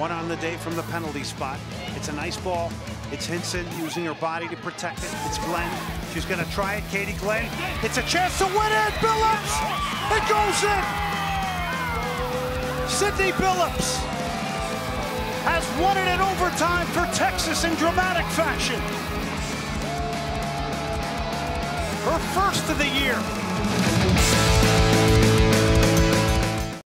One on the day from the penalty spot. It's a nice ball. It's Hinson using her body to protect it. It's Glenn. She's going to try it. Katie Glenn. It's a chance to win it. Billups. It goes in. Cydney Billups has won it in overtime for Texas in dramatic fashion. Her first of the year.